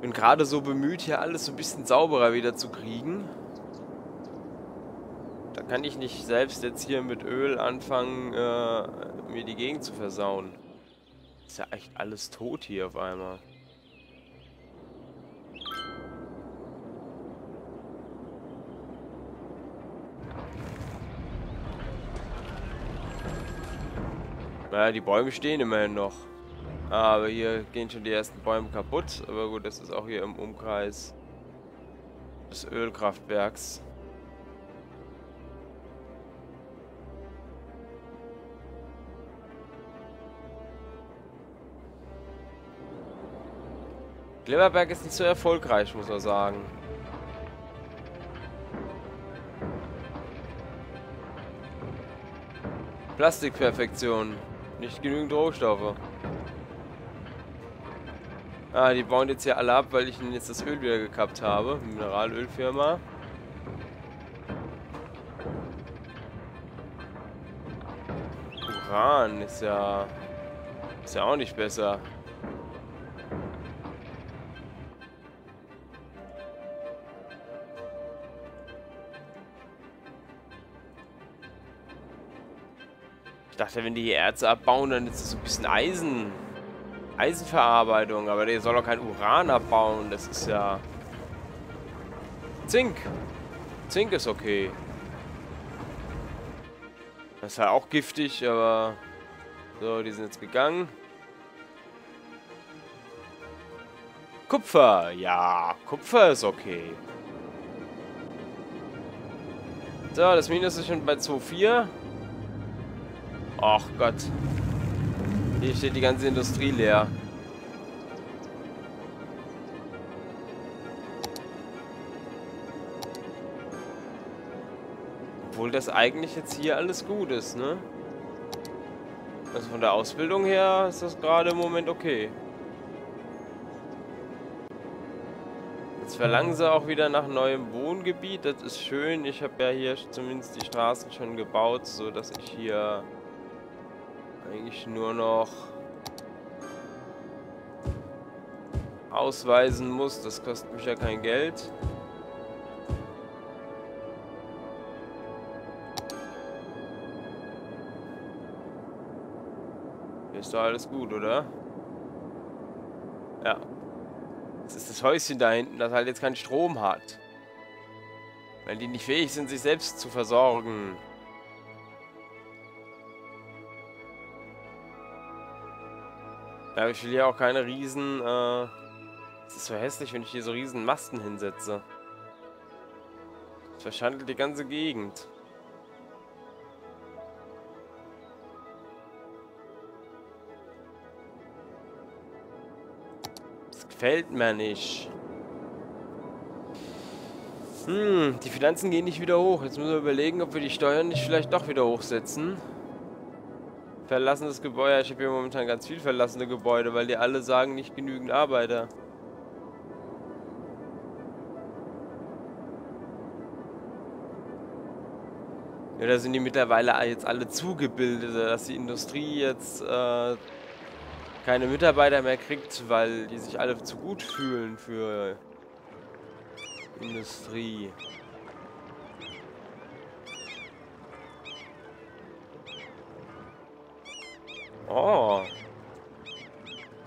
Bin gerade so bemüht, hier alles so ein bisschen sauberer wieder zu kriegen. Da kann ich nicht selbst jetzt hier mit Öl anfangen, äh, mir die Gegend zu versauen. Ist ja echt alles tot hier auf einmal. Naja, die Bäume stehen immerhin noch. Aber hier gehen schon die ersten Bäume kaputt. Aber gut, das ist auch hier im Umkreis des Ölkraftwerks. Glimmerberg ist nicht so erfolgreich, muss man sagen. Plastikperfektion. Nicht genügend Rohstoffe. Ah, die bauen jetzt hier alle ab, weil ich ihnen jetzt das Öl wieder gekappt habe. Mineralölfirma. Uran ist ja... Ist ja auch nicht besser. Ich dachte, wenn die hier Erze abbauen, dann ist das so ein bisschen Eisen. Eisenverarbeitung, aber der soll doch kein Uran abbauen. Das ist ja... Zink. Zink ist okay. Das ist ja auch giftig, aber... So, die sind jetzt gegangen. Kupfer. Ja, Kupfer ist okay. So, das Minus ist schon bei 2,4. Ach Gott. Hier steht die ganze Industrie leer. Obwohl das eigentlich jetzt hier alles gut ist, ne? Also von der Ausbildung her ist das gerade im Moment okay. Jetzt verlangen sie auch wieder nach neuem Wohngebiet. Das ist schön. Ich habe ja hier zumindest die Straßen schon gebaut, so dass ich hier eigentlich nur noch ausweisen muss. Das kostet mich ja kein Geld. ist doch alles gut, oder? Ja. Das ist das Häuschen da hinten, das halt jetzt keinen Strom hat. Weil die nicht fähig sind, sich selbst zu versorgen. Ja, ich will hier auch keine riesen... Äh es ist so hässlich, wenn ich hier so riesen Masten hinsetze. Das verschandelt die ganze Gegend. Das gefällt mir nicht. Hm, die Finanzen gehen nicht wieder hoch. Jetzt müssen wir überlegen, ob wir die Steuern nicht vielleicht doch wieder hochsetzen. Verlassenes Gebäude. Ich habe hier momentan ganz viel verlassene Gebäude, weil die alle sagen, nicht genügend Arbeiter. Ja, da sind die mittlerweile jetzt alle zugebildet, dass die Industrie jetzt äh, keine Mitarbeiter mehr kriegt, weil die sich alle zu gut fühlen für Industrie. Oh.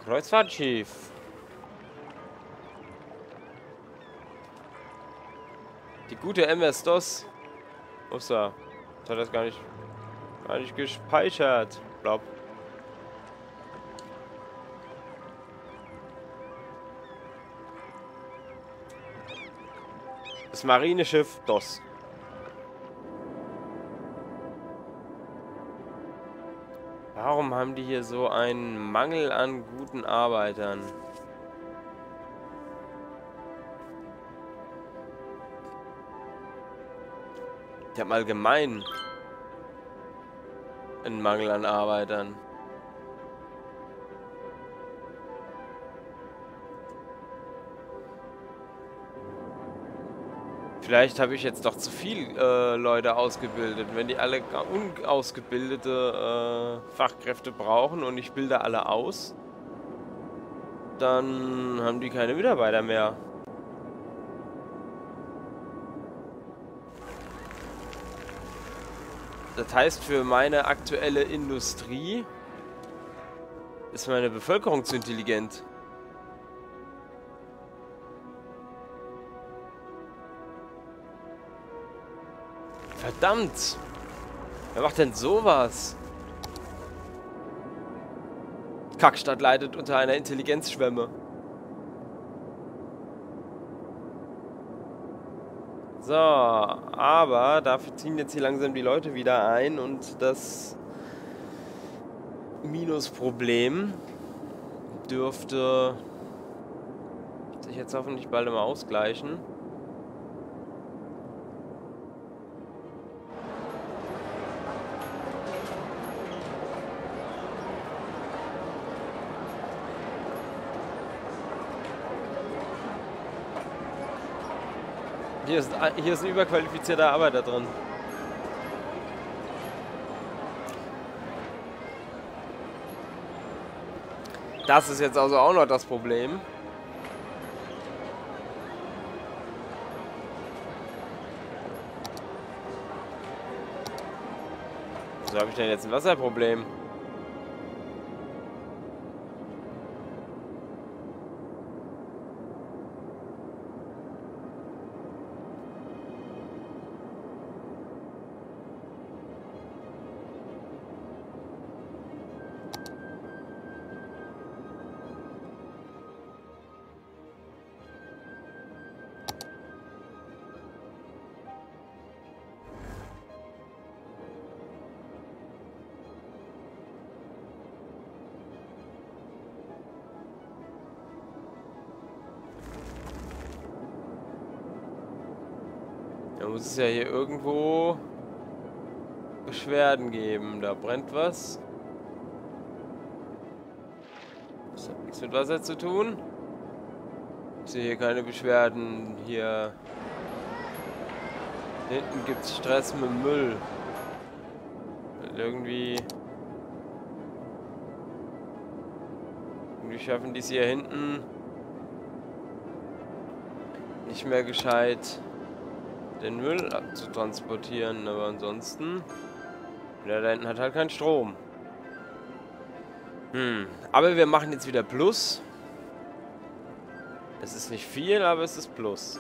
Kreuzfahrtschiff. Die gute MS-DOS. Upsa. Das hat das gar nicht, gar nicht gespeichert. Glaub. Das Marineschiff DOS. Warum haben die hier so einen Mangel an guten Arbeitern? Ich habe allgemein einen Mangel an Arbeitern. Vielleicht habe ich jetzt doch zu viel äh, Leute ausgebildet. Wenn die alle unausgebildete äh, Fachkräfte brauchen und ich bilde alle aus, dann haben die keine Mitarbeiter mehr. Das heißt, für meine aktuelle Industrie ist meine Bevölkerung zu intelligent. Verdammt! Wer macht denn sowas? Kackstadt leidet unter einer Intelligenzschwemme. So, aber dafür ziehen jetzt hier langsam die Leute wieder ein und das Minusproblem dürfte sich jetzt hoffentlich bald immer ausgleichen. Hier ist, hier ist ein überqualifizierter Arbeiter drin. Das ist jetzt also auch noch das Problem. Wieso habe ich denn jetzt ein Wasserproblem? Muss es ja hier irgendwo Beschwerden geben. Da brennt was. Das hat nichts mit Wasser zu tun. Ich sehe hier keine Beschwerden. Hier hinten gibt es Stress mit Müll. Irgendwie... Irgendwie schaffen die es hier hinten nicht mehr gescheit den Müll zu transportieren, aber ansonsten... Der da hinten hat halt keinen Strom. Hm, aber wir machen jetzt wieder Plus. Es ist nicht viel, aber es ist Plus.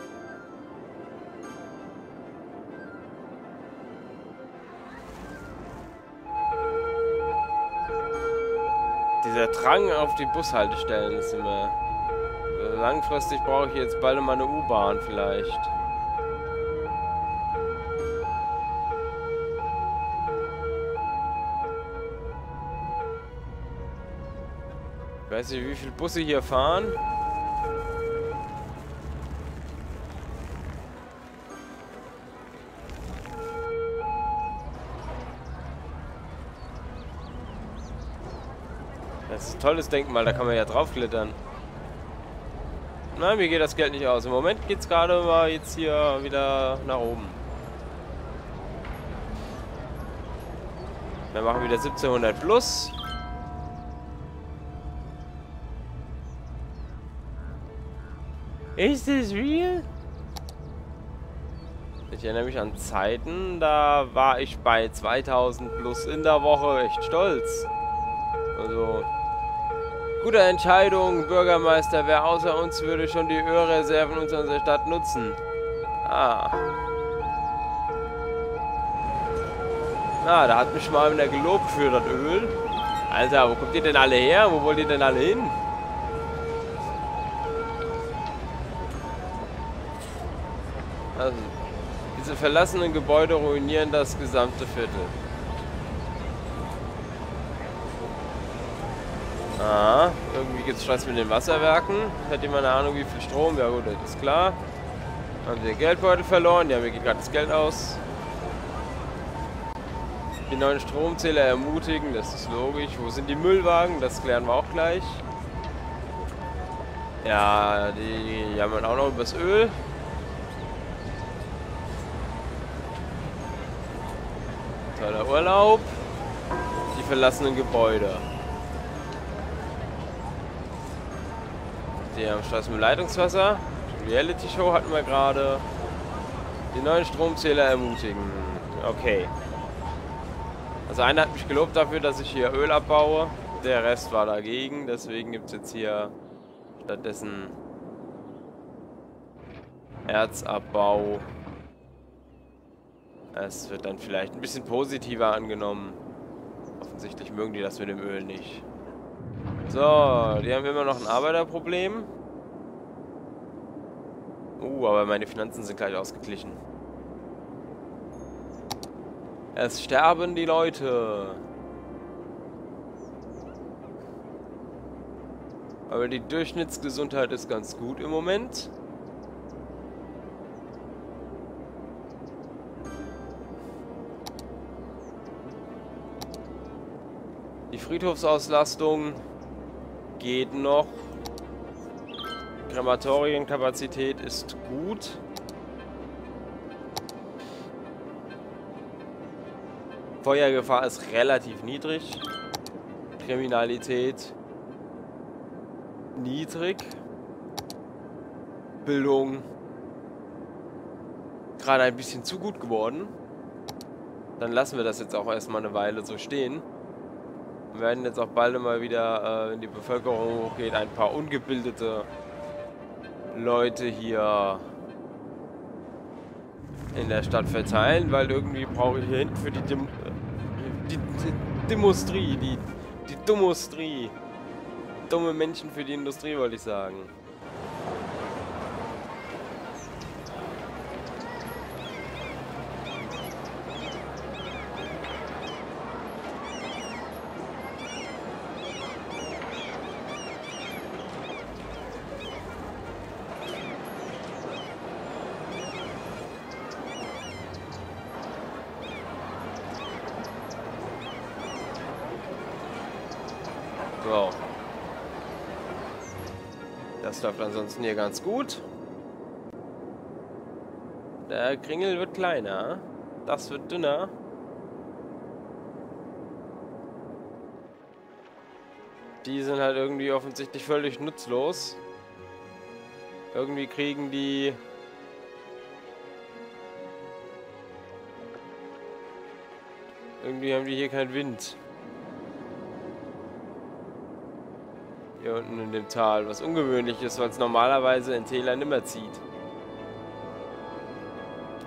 Dieser Drang auf die Bushaltestellen ist immer... Langfristig brauche ich jetzt bald mal eine U-Bahn vielleicht. Weiß nicht, wie viele Busse hier fahren. Das ist ein tolles Denkmal, da kann man ja draufklettern. Nein, mir geht das Geld nicht aus. Im Moment geht es gerade mal jetzt hier wieder nach oben. Wir machen wieder 1700 plus. Ist das real? Ich erinnere mich an Zeiten, da war ich bei 2000 plus in der Woche echt stolz. Also, gute Entscheidung, Bürgermeister. Wer außer uns würde schon die Ölreserven unserer Stadt nutzen? Ah. Na, da hat mich mal wieder gelobt für das Öl. Alter, wo kommt ihr denn alle her? Wo wollt ihr denn alle hin? Verlassenen Gebäude ruinieren das gesamte Viertel. Ah, irgendwie gibt es Stress mit den Wasserwerken. Hätte jemand eine Ahnung, wie viel Strom? Ja gut, das ist klar. Haben sie den Geldbeutel verloren. Ja, mir geht gerade das Geld aus. Die neuen Stromzähler ermutigen, das ist logisch. Wo sind die Müllwagen? Das klären wir auch gleich. Ja, die jammern auch noch übers Öl. Toller Urlaub. Die verlassenen Gebäude. die am Start mit Leitungswasser. Reality Show hatten wir gerade. Die neuen Stromzähler ermutigen. Okay. Also einer hat mich gelobt dafür, dass ich hier Öl abbaue. Der Rest war dagegen. Deswegen gibt es jetzt hier stattdessen Erzabbau. Es wird dann vielleicht ein bisschen positiver angenommen. Offensichtlich mögen die das mit dem Öl nicht. So, die haben immer noch ein Arbeiterproblem. Uh, aber meine Finanzen sind gleich ausgeglichen. Es sterben die Leute. Aber die Durchschnittsgesundheit ist ganz gut im Moment. Friedhofsauslastung geht noch. Krematorienkapazität ist gut. Feuergefahr ist relativ niedrig. Kriminalität niedrig. Bildung gerade ein bisschen zu gut geworden. Dann lassen wir das jetzt auch erstmal eine Weile so stehen. Wir werden jetzt auch bald mal wieder, äh, wenn die Bevölkerung hochgeht, ein paar ungebildete Leute hier in der Stadt verteilen, weil irgendwie brauche ich hier hinten für die, Dem die, die Demostrie, die, die Dummostrie. Dumme Menschen für die Industrie, wollte ich sagen. So. Das läuft ansonsten hier ganz gut. Der Kringel wird kleiner. Das wird dünner. Die sind halt irgendwie offensichtlich völlig nutzlos. Irgendwie kriegen die... Irgendwie haben die hier keinen Wind. Hier unten in dem Tal, was ungewöhnlich ist, weil es normalerweise in Tälern immer zieht.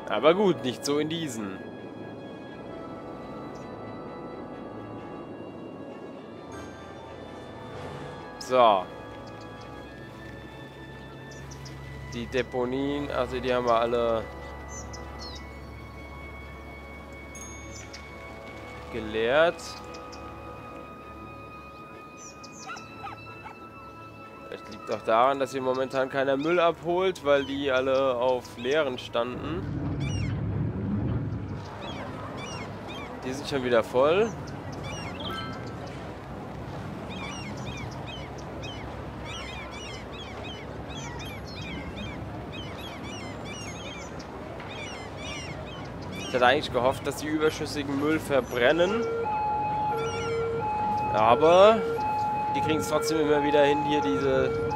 Aber gut, nicht so in diesen. So. Die Deponien, also die haben wir alle geleert. Auch daran, dass hier momentan keiner Müll abholt, weil die alle auf leeren standen. Die sind schon wieder voll. Ich hatte eigentlich gehofft, dass die überschüssigen Müll verbrennen. Aber die kriegen es trotzdem immer wieder hin, hier diese...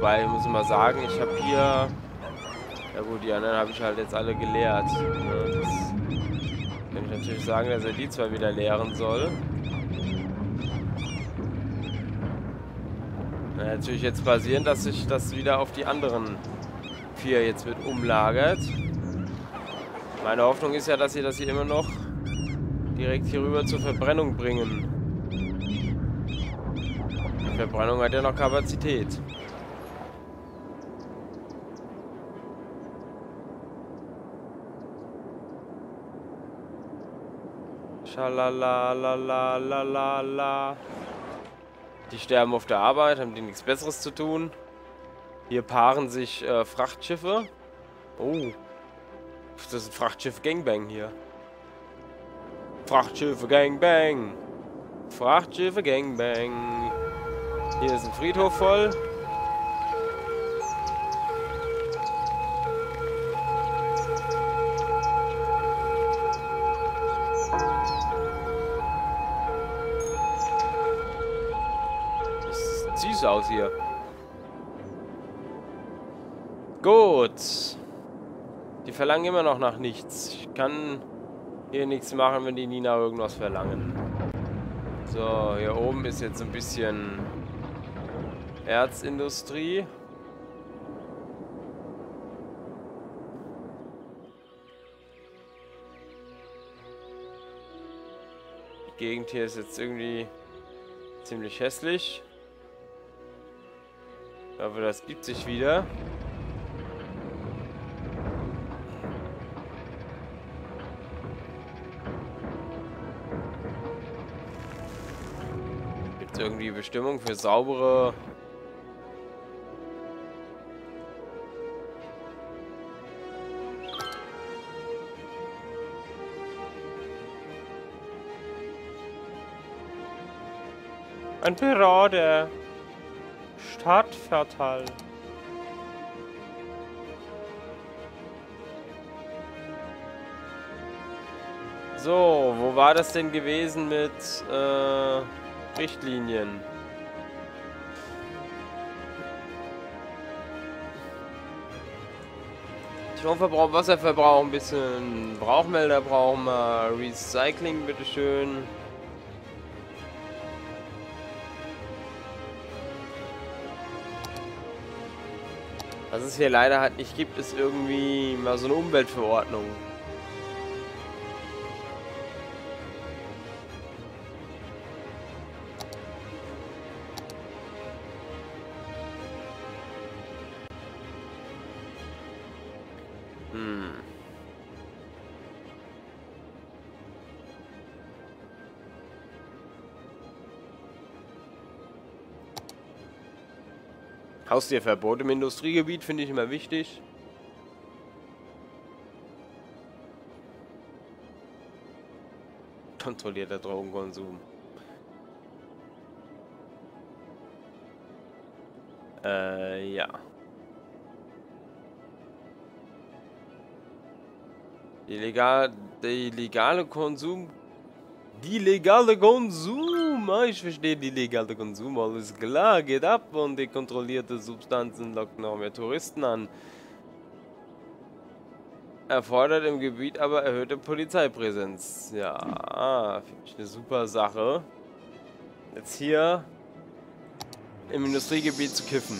Wobei, muss ich mal sagen, ich habe hier... Ja gut, die anderen habe ich halt jetzt alle geleert. Das kann ich natürlich sagen, dass er die zwei wieder leeren soll. Na, natürlich jetzt passieren, dass sich das wieder auf die anderen vier jetzt mit umlagert. Meine Hoffnung ist ja, dass sie das hier immer noch direkt hier rüber zur Verbrennung bringen. Die Verbrennung hat ja noch Kapazität. Schalalalalala. Die sterben auf der Arbeit, haben die nichts Besseres zu tun. Hier paaren sich äh, Frachtschiffe. Oh. Das ist ein Frachtschiff Gangbang hier. Frachtschiffe Gangbang. Frachtschiffe Gangbang. Hier ist ein Friedhof voll. Hier. Gut. Die verlangen immer noch nach nichts. Ich kann hier nichts machen, wenn die nie nach irgendwas verlangen. So, hier oben ist jetzt ein bisschen Erzindustrie. Die Gegend hier ist jetzt irgendwie ziemlich hässlich. Aber das gibt sich wieder. Gibt es irgendwie Bestimmung für saubere Ein Büro der Stadtviertel. So, wo war das denn gewesen mit äh, Richtlinien? Stromverbrauch, Wasserverbrauch, ein bisschen Brauchmelder brauchen wir, Recycling bitteschön. Was es hier leider halt nicht gibt, ist irgendwie mal so eine Umweltverordnung. Haustierverbot im Industriegebiet finde ich immer wichtig. Kontrollierter Drogenkonsum. Äh, ja. Die, legal, die legale Konsum die legale Konsum, ah, ich verstehe die legale Konsum, alles klar, geht ab und die kontrollierte Substanzen locken noch mehr Touristen an. Erfordert im Gebiet aber erhöhte Polizeipräsenz. Ja, finde ich eine super Sache. Jetzt hier im Industriegebiet zu kiffen.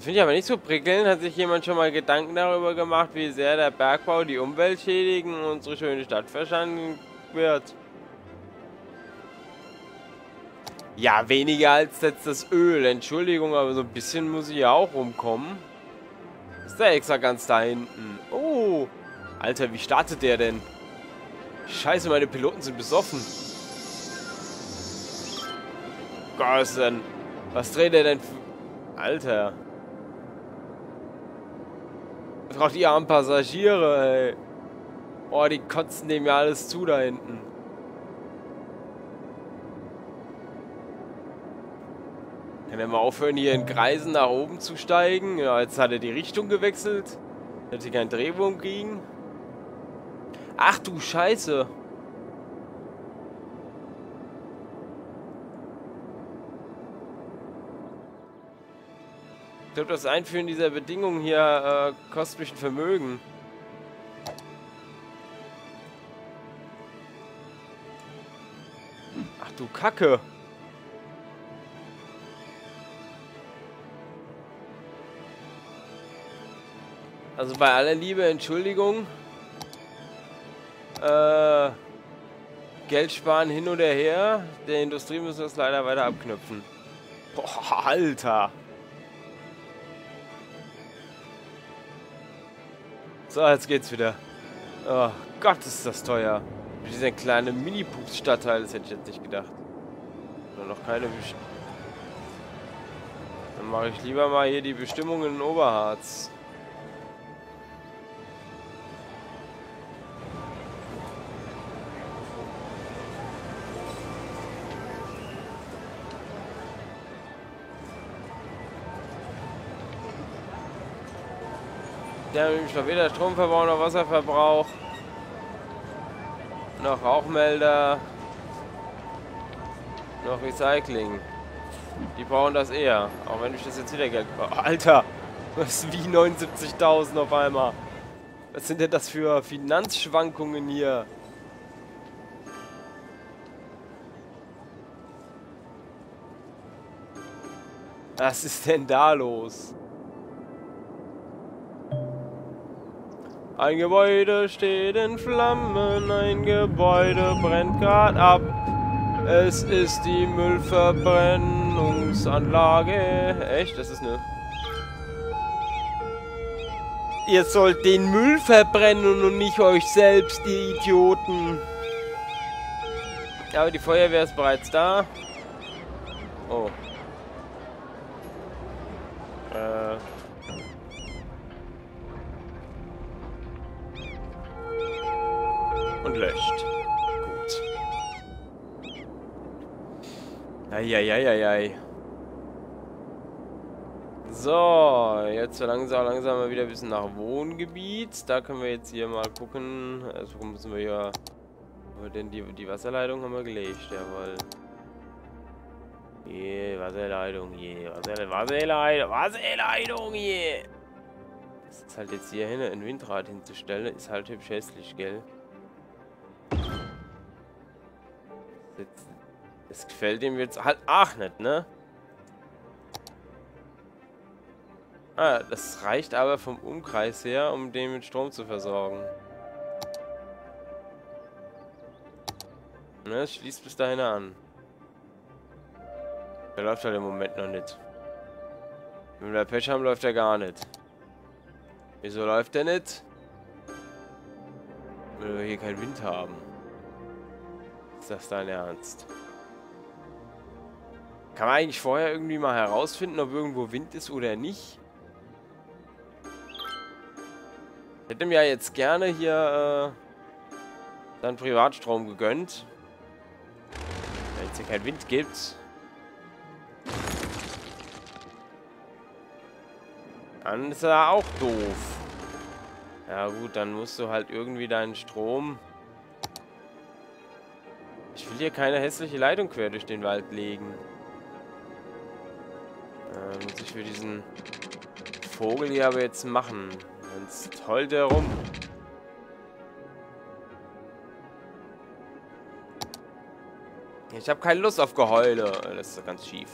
Finde ich aber nicht so prickelnd. Hat sich jemand schon mal Gedanken darüber gemacht, wie sehr der Bergbau die Umwelt schädigen und unsere schöne Stadt verschanden wird. Ja, weniger als jetzt das Öl. Entschuldigung, aber so ein bisschen muss ich ja auch rumkommen. Ist der extra ganz da hinten? Oh. Alter, wie startet der denn? Scheiße, meine Piloten sind besoffen. Denn? Was dreht der denn. Alter. Brauche die armen Passagiere, ey. Oh, die kotzen dem ja alles zu da hinten. Kann er mal aufhören, hier in Kreisen nach oben zu steigen? Ja, jetzt hat er die Richtung gewechselt. Hätte hier keinen Drehwurm kriegen. Ach du Scheiße. Ich glaube, das Einführen dieser Bedingungen hier äh, kostet mich ein Vermögen. Du Kacke. Also bei aller Liebe, Entschuldigung. Äh, Geld sparen hin oder her. Der Industrie müssen wir es leider weiter abknüpfen. Boah, Alter. So, jetzt geht's wieder. Oh Gott, ist das teuer. Dieser kleine Mini-Pups-Stadtteil, das hätte ich jetzt nicht gedacht. Oder noch keine Bestimmung. Dann mache ich lieber mal hier die Bestimmungen in Oberharz. Der nämlich weder Stromverbrauch noch Wasserverbrauch. Noch Rauchmelder. Noch Recycling. Die brauchen das eher. Auch wenn ich das jetzt wieder Geld brauche. Alter! Was ist wie 79.000 auf einmal? Was sind denn das für Finanzschwankungen hier? Was ist denn da los? Ein Gebäude steht in Flammen, ein Gebäude brennt grad ab. Es ist die Müllverbrennungsanlage. Echt? Das ist eine... Ihr sollt den Müll verbrennen und nicht euch selbst, ihr Idioten. Aber die Feuerwehr ist bereits da. Oh. Und löscht. Gut. Eieieiei. So, jetzt so langsam, langsam mal wieder ein bisschen nach Wohngebiet. Da können wir jetzt hier mal gucken. Also müssen wir hier... Denn die, die Wasserleitung haben wir gelegt, jawohl. Yeah, Wasserleitung, yeah. Wasser, Wasserleitung, Wasserleitung, yeah. Das ist halt jetzt hier hin, ein Windrad hinzustellen, ist halt hübsch hässlich, gell? Das, gefällt ihm jetzt halt auch nicht, ne? Ah, das reicht aber vom Umkreis her, um den mit Strom zu versorgen. Ne, es schließt bis dahin an. Der läuft halt im Moment noch nicht. Wenn wir Pech haben, läuft er gar nicht. Wieso läuft der nicht? Weil wir hier keinen Wind haben. Ist das dein Ernst? Kann man eigentlich vorher irgendwie mal herausfinden, ob irgendwo Wind ist oder nicht? Ich hätte mir ja jetzt gerne hier äh, dann Privatstrom gegönnt. Wenn es hier keinen Wind gibt. Dann ist er auch doof. Ja gut, dann musst du halt irgendwie deinen Strom... Ich will hier keine hässliche Leitung quer durch den Wald legen. Äh, muss ich für diesen Vogel hier aber jetzt machen. Sonst heult er rum. Ich habe keine Lust auf Geheule. Das ist ganz schief.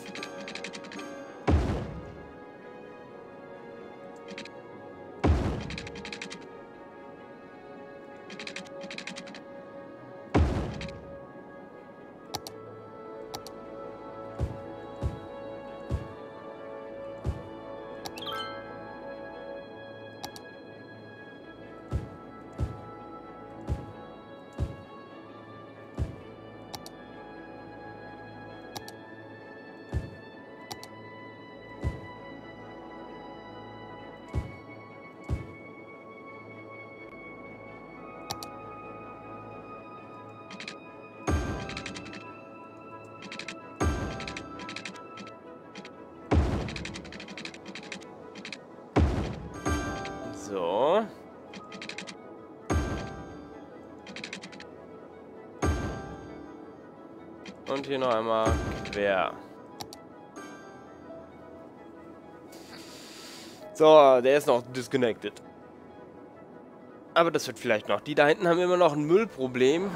Und hier noch einmal quer. So, der ist noch disconnected. Aber das wird vielleicht noch. Die da hinten haben immer noch ein Müllproblem.